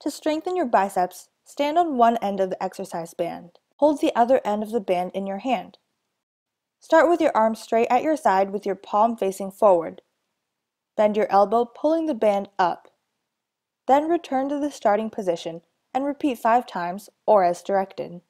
To strengthen your biceps, stand on one end of the exercise band. Hold the other end of the band in your hand. Start with your arm straight at your side with your palm facing forward. Bend your elbow, pulling the band up. Then return to the starting position and repeat five times or as directed.